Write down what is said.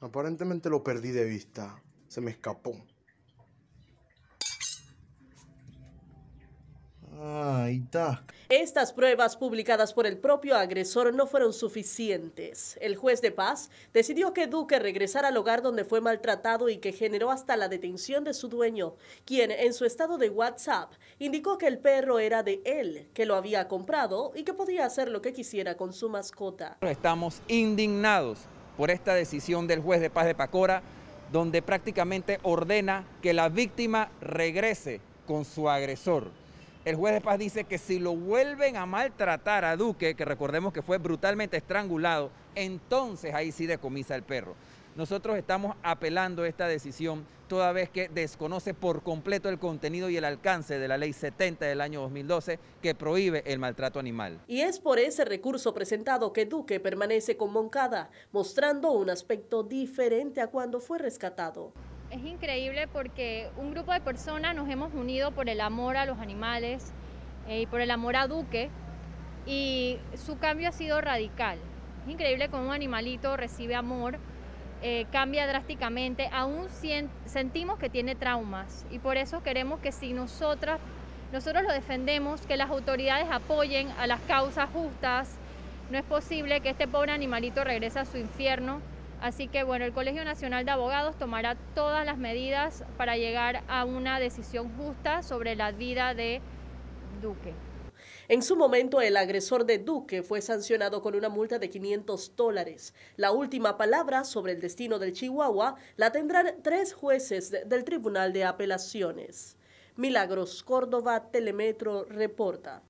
Aparentemente lo perdí de vista. Se me escapó. Ahí está. Estas pruebas publicadas por el propio agresor no fueron suficientes. El juez de paz decidió que Duque regresara al hogar donde fue maltratado y que generó hasta la detención de su dueño, quien en su estado de WhatsApp indicó que el perro era de él, que lo había comprado y que podía hacer lo que quisiera con su mascota. Estamos indignados por esta decisión del juez de paz de Pacora, donde prácticamente ordena que la víctima regrese con su agresor el juez de paz dice que si lo vuelven a maltratar a Duque, que recordemos que fue brutalmente estrangulado, entonces ahí sí decomisa el perro. Nosotros estamos apelando esta decisión toda vez que desconoce por completo el contenido y el alcance de la ley 70 del año 2012 que prohíbe el maltrato animal. Y es por ese recurso presentado que Duque permanece con Moncada, mostrando un aspecto diferente a cuando fue rescatado. Es increíble porque un grupo de personas nos hemos unido por el amor a los animales eh, y por el amor a Duque y su cambio ha sido radical. Es increíble cómo un animalito recibe amor, eh, cambia drásticamente, aún sentimos que tiene traumas y por eso queremos que si nosotras, nosotros lo defendemos, que las autoridades apoyen a las causas justas, no es posible que este pobre animalito regrese a su infierno Así que bueno, el Colegio Nacional de Abogados tomará todas las medidas para llegar a una decisión justa sobre la vida de Duque. En su momento, el agresor de Duque fue sancionado con una multa de 500 dólares. La última palabra sobre el destino del Chihuahua la tendrán tres jueces del Tribunal de Apelaciones. Milagros Córdoba, Telemetro, reporta.